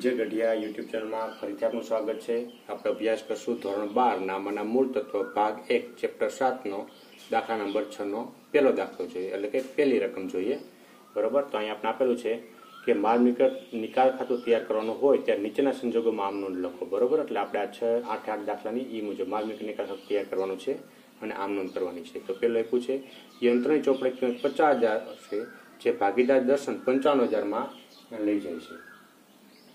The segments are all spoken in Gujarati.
વિજય ગઢિયા યુટ્યુબ ચેનલમાં ફરીથી આપનું સ્વાગત છે. આપણે અભ્યાસ કરશું ધોરણ બાર, નામાના મૂળ તત્વ ભાગ એક, ચેપ્ટર સાતનો, દાખલા નંબર છ નો પહેલો દાખલો જોઈએ, એટલે કે પહેલી રકમ જોઈએ. બરોબર? તો અહીં આપણે આપેલું છે કે માલ નિકાલ ખાતું તૈયાર કરવાનું હોય ત્યારે નીચેના સંજોગોમાં આમ નોંધ લખો. બરોબર? એટલે આપણે આ છ, આઠ આઠ દાખલાની એ મુજબ માલ નિકાલ ખાતું તૈયાર કરવાનું છે અને આમ નોંધ કરવાની છે. તો પહેલું આપ્યું છે, યંત્રની ચોપડી કિંમત પચાસ હજાર છે, જે ભાગીદાર દર્શન પંચાવન હજારમાં લઈ જાય છે.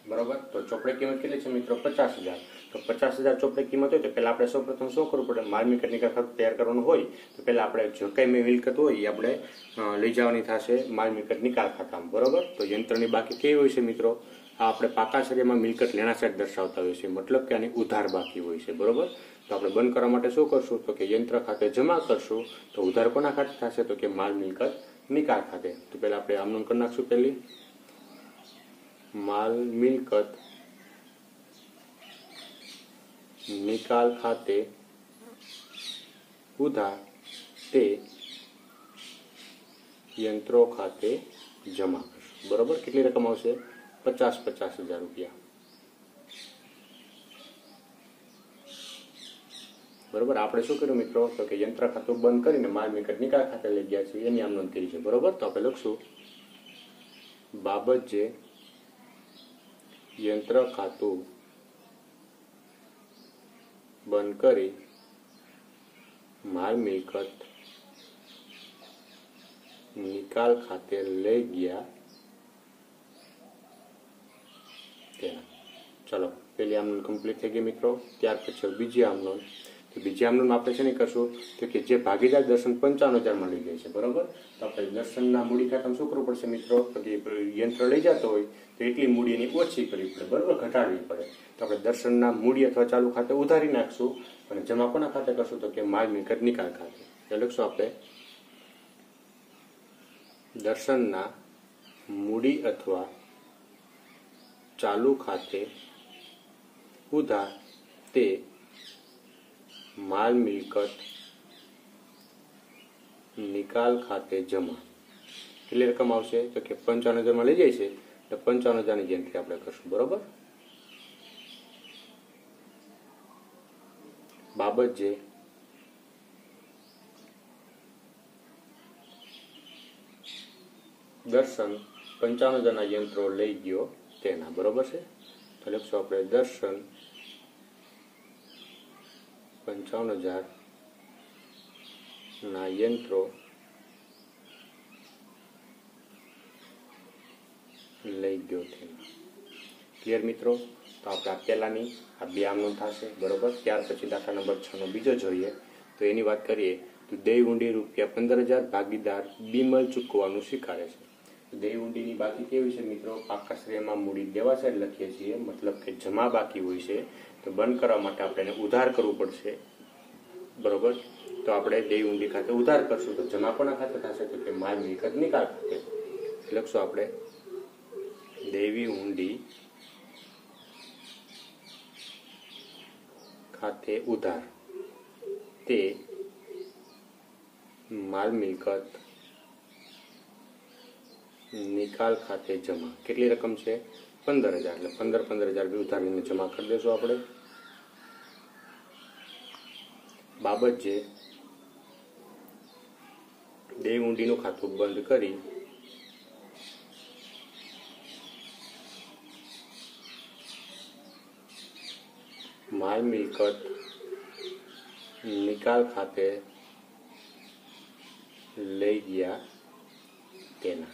બરોબર? તો ચોપડે કિંમત કેટલી છે મિત્રો? પચાસ હજાર. તો પચાસ હજાર ચોપડે કિંમત હોય તો પહેલાં આપણે સૌપ્રથમ શું કરવું પડે? મિલકત નિકાલ તૈયાર કરવાનું હોય, તો પહેલાં આપણે જો કઈ મેં મિલકત હોય એ આપણે લઈ જવાની થશે માલ મિલકત નિકાલ ખાતામાં. બરોબર? તો યંત્રની બાકી કેવી હોય છે મિત્રો? આ આપણે પાકા શરીરમાં મિલકત લેણા સાઈડ દર્શાવતા હોય છે. મતલબ કે આની ઉધાર બાકી હોય છે. બરોબર? તો આપણે બંધ કરવા માટે શું કરશું? તો કે યંત્ર ખાતે જમા કરશું. તો ઉધાર કોના ખાતે થશે? તો કે માલ મિલકત નિકાલ ખાતે. તો પહેલાં આપણે આમનું કરી નાખશું પહેલી. માલ મિલકત નિકાલ ખાતે ઉધાર તે યંત્રો ખાતે જમા કરશું. બરોબર? કેટલી રકમ આવશે? પચાસ પચાસ હજાર રૂપિયા. બરોબર? આપણે શું કર્યું મિત્રો? તો કે યંત્ર ખાતું બંધ કરીને માલ મિલકત નિકાલ ખાતે લઈ ગયા છે એની આમ નોંધ કરી છે. બરોબર? તો આપણે લખશું. બાબત જે યંત્ર ખાતું બંધ કરી માલ મિલકત નિકાલ ખાતે લઈ ગયા ત્યાં ચલો, પેલી આમનોન કમ્પ્લીટ થઈ ગઈ મિત્રો. ત્યાર પછી બીજી આમનોન તો બીજી આપણે છે નહીં કરશું તો કે જે ભાગીદાર દર્શન પંચાવન હજાર મળી જાય છે, બરોબર? તો આપણે દર્શનના મૂડી ખાતામાં શું કરવું પડશે મિત્રો? તો કે યંત્ર લઈ જતો હોય તો એટલી મૂડી એની ઓછી કરવી પડે, બરોબર? ઘટાડવી પડે. તો આપણે દર્શનના મૂડી અથવા ચાલુ ખાતે ઉધારી નાખશું અને જમા કોના ખાતે કરશું? તો કે માલ મિલકત નિકાલ ખાતે. એ લખશું આપણે, દર્શનના મૂડી અથવા ચાલુ ખાતે ઉધાર તે માલ મિલકત નિકાલ ખાતે જમા. કેટલી રકમ આવશે? તો કે પંચાવન હજારમાં લઈ જાય છે, એટલે પંચાવન હજારની જ આપણે કરશું, બરોબર? બાબત જે, દર્શન પંચાવન હજારના યંત્રો લઈ ગયો તેના, બરોબર છે? તો લખશું આપણે દર્શન પંચાવન હજાર ના યંત્રો લઈ ગયો તેના ક્લિયર મિત્રો? તો આપણે આ પહેલાની આ બે આમનો થશે, બરોબર? ત્યાર પછી દાખલા નંબર છનો બીજો જોઈએ. તો એની વાત કરીએ તો દેવ ઊંડી રૂપિયા પંદર હજાર ભાગીદાર બીમલ ચૂકવવાનું સ્વીકારે છે. દેવ ઊંડીની બાકી કેવી છે મિત્રો? પાકા શ્રેયમાં મૂડી દેવા સાઈડ લખીએ છીએ, મતલબ કે જમા બાકી હોય છે. તો બંધ કરવા માટે આપણે ઉધાર કરવું પડશે. બરોબર? તો આપણે દેવી ઊંડી ખાતે ઉધાર કરશું. તો જમા કોના ખાતે થશે તો કે માલ મિલકત નિકાલ ખાતે. લખશું આપણે. દેવી ઊંડી ખાતે ઉધાર. તે માલ મિલકત નિકાલ ખાતે જમા. કેટલી રકમ છે? પંદર હજાર. એટલે પંદર પંદર હજાર બી ઉધાર લઈને જમા કરી દેશું આપણે. બાબત જે બે ઊંડીનું ખાતું બંધ કરી માલ મિલકત નિકાલ ખાતે લઈ ગયા તેના.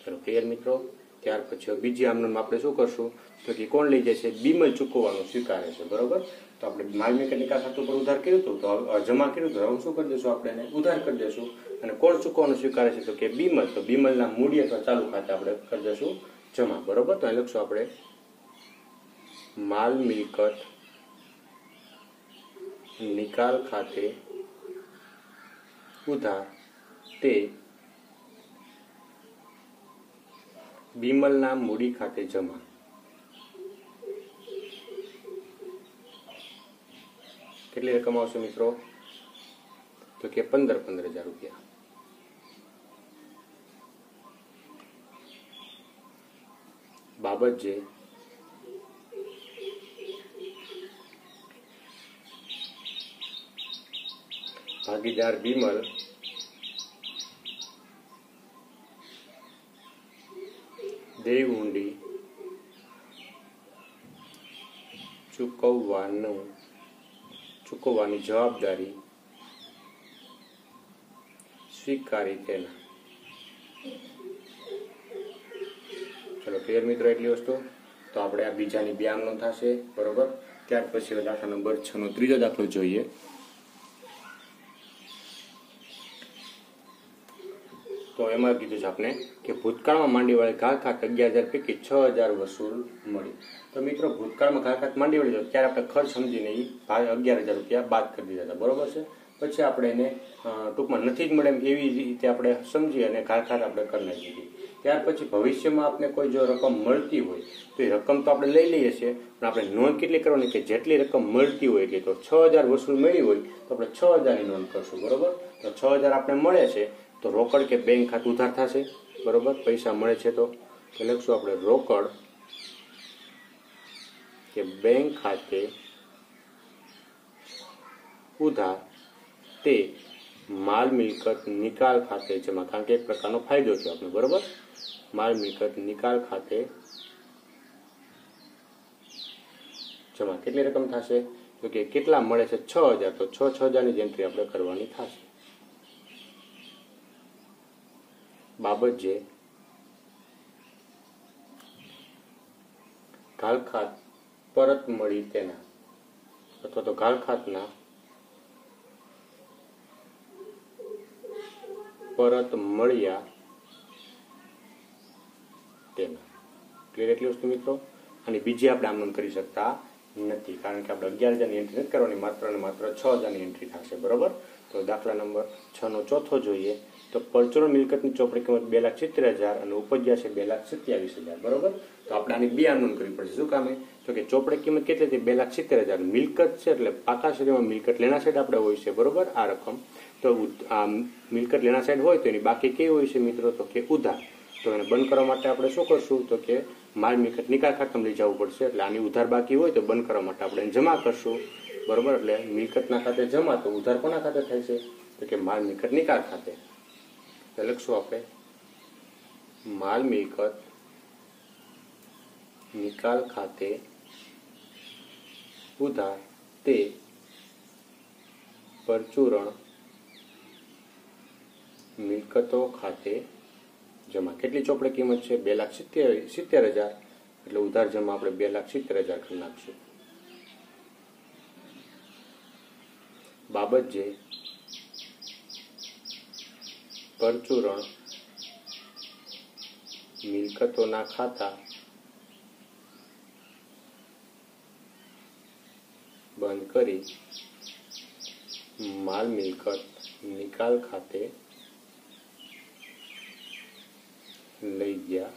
ચલો ક્લિયર મિત્રો? ત્યાર પછી બીજી આમનામાં આપણે શું કરશું? તો કે કોણ લઈ જાય છે બીમલ ચૂકવવાનું સ્વીકારે છે, બરોબર? તો આપણે માલ મિલકત નિકાલ ખાતું પર ઉધાર કર્યું હતું તો જમા કર્યું હતું હવે શું કરી દઈશું આપણે એને? ઉધાર કરી દઈશું અને કોણ ચૂકવવાનું સ્વીકારે છે તો કે બીમલ. તો બીમલના મૂડી અથવા ચાલુ ખાતે આપણે કરી દઈશું જમા. બરોબર? તો અહીં લખશું આપણે માલ મિલકત નિકાલ ખાતે ઉધાર. તે બીમલના મૂડી ખાતે જમા. કેટલી રકમ આવશે મિત્રો? તો કે પંદર પંદર હજાર રૂપિયા. બાબત જે, ભાગીદાર બિમલ દેવ ઊંડી ચૂકવવાનું ચૂકવવાની જવાબદારી સ્વીકારી તેના. ચલો ક્લિયર મિત્રો, એટલી વસ્તુ. તો આપણે આ બીજાની બે આમનો થશે, બરોબર? ત્યાર પછી દાખલા નંબર છ નો ત્રીજો દાખલો જોઈએ. એમાં કીધું છે આપણે કે ભૂતકાળમાં માંડીવાળી ઘા ખાત અગિયાર હજાર પૈકી છ હજાર વસૂલ મળી. તો મિત્રો, ભૂતકાળમાં ઘા ખાત માંડીવાળી હતો ત્યારે આપણે ખર્ચ સમજીને એ અગિયાર હજાર રૂપિયા બાદ કરી દીધા હતા. બરોબર છે? પછી આપણે એને ટૂંકમાં નથી જ મળે એમ એવી રીતે આપણે સમજી અને ઘા ખાત આપણે કરી નાખી હતી. ત્યાર પછી ભવિષ્યમાં આપણે કોઈ જો રકમ મળતી હોય, તો એ રકમ તો આપણે લઈ લઈએ છીએ, પણ આપણે નોંધ કેટલી કરવાની કે જેટલી રકમ મળતી હોય એટલી. તો છ હજાર વસૂલ મળી હોય, તો આપણે છ હજારની નોંધ કરશું. બરોબર? તો છ હજાર આપણે મળે છે તો રોકડ કે બેંક ખાતું ઉધાર થશે? બરોબર? પૈસા મળે છે તો? લખશું આપણે રોકડ કે બેંક ખાતે ઉધાર તે માલ મિલકત નિકાલ ખાતે જેમાં કારણ કે એક પ્રકારનો ફાયદો છે આપણે બરોબર? માલ મિલકત નિકાલ ખાતે જમા કેટલી રકમ થશે? તો કે કેટલા મળે છે? છ હજાર. તો છ છ હજારની જ એન્ટ્રી આપણે કરવાની થશે. બાબત જે ઘાલખાત પરત મળી તેના, અથવા તો ઘાલખાતના પરત મળ્યા તેના. ક્લિયર એટલી વસ્તુ મિત્રો? અને બીજી આપણે આમ કરી શકતા નથી, કારણ કે આપણે અગિયાર હજારની એન્ટ્રી નથી કરવાની, માત્ર ને માત્ર છ હજારની એન્ટ્રી થશે, બરોબર? તો દાખલા નંબર છ નો ચોથો જોઈએ. તો પરચુરણ મિલકતની ચોપડી કિંમત બે લાખ સિત્તેર હજાર અને ઉપજ્યા છે બે લાખ સત્યાવીસ હજાર, બરોબર? તો આપણે આની બે આનંદ કરવી પડશે. શું કામે? તો કે ચોપડી કિંમત કેટલી હતી? બે લાખ સિત્તેર હજાર. મિલકત છે એટલે પાકા શરીરમાં મિલકત લેના સાઈડ આપણે હોય છે, બરોબર? આ રકમ. તો આ મિલકત લેના સાઈડ હોય તો એની બાકી કેવી હોય છે મિત્રો? તો કે ઉધાર. તો એને બંધ કરવા માટે આપણે શું કરશું? તો કે માલ મિલકત નિકાલ ખાતામાં લઈ જવું પડશે. એટલે આની ઉધાર બાકી હોય તો બંધ કરવા માટે આપણે જમા કરશું. બરોબર? એટલે મિલકતના ખાતે જમા તો ઉધાર કોના ખાતે થાય છે? તો કે માલ મિલકત નિકાલ ખાતે. લખશું આપે? માલ મિલકત, નિકાલ ખાતે, ઉધાર, તે, પરચુરણ, મિલકતો ખાતે જમા. કેટલી ચોપડે કિંમત છે? બે લાખ સિત્તેર સિત્તેર હજાર. એટલે ઉધાર જમા આપણે બે લાખ સિત્તેર હજાર કરી નાખશું. બાબત જે પરચુરણ મિલકતોના ખાતા બંધ કરી માલ મિલકત નિકાલ ખાતે લઈ ગયા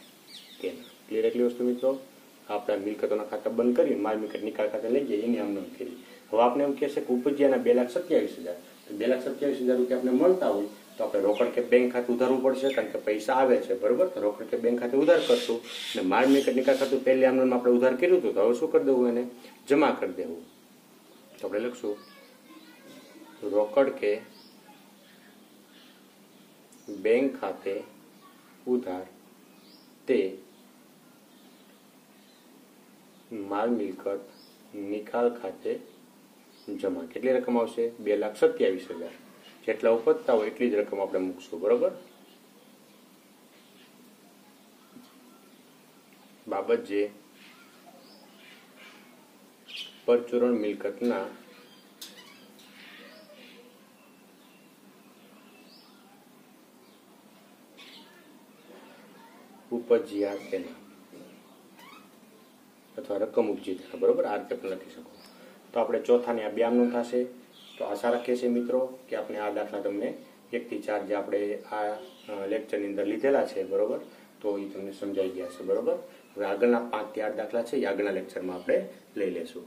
તેના ક્લિયર એટલી વસ્તુ મિત્રો આપણે મિલકતોના ખાતા બંધ કરી માલ મિલકત નિકાલ ખાતે લઈ ગયા એની આમ કરી હવે આપણે એમ કહેશે કે ઉપજ્યાના બે લાખ સત્યાવીસ હજાર તો બે લાખ સત્યાવીસ હજાર રૂપિયા આપણે મળતા હોય તો આપણે રોકડ કે બેંક ખાતે ઉધારવું પડશે, કારણ કે પૈસા આવે છે, બરોબર? તો રોકડ કે બેંક ખાતે ઉધાર કરશું. અને માલ મિલકત નિકાલ ખાતું પહેલી આમને આપણે ઉધાર કર્યું હતું, તો હવે શું કરી દેવું એને? જમા કરી દેવું. તો આપણે લખશું, રોકડ કે બેંક ખાતે ઉધાર તે માલ મિલકત નિકાલ ખાતે જમા. કેટલી રકમ આવશે? બે લાખ સત્યાવીસ હજાર. જેટલા ઉપજતા હોય એટલી જ રકમ આપણે મૂકશું, બરોબર? બાબત જે, પરચુરણ મિલકતના ઉપજ્યા તેના, અથવા રકમ ઉપજી તેના, બરોબર? આ રીતે પણ લખી શકો. તો આપણે ચોથાની આ બે આમનું થશે. તો આશા રાખીએ છીએ મિત્રો કે આપણે આ દાખલા તમને એકથી ચાર જે આપણે આ લેક્ચરની અંદર લીધેલા છે, બરોબર? તો એ તમને સમજાઈ ગયા છે, બરોબર? હવે આગળના પાંચથી આઠ દાખલા છે એ આગળના લેક્ચરમાં આપણે લઈ લેશું.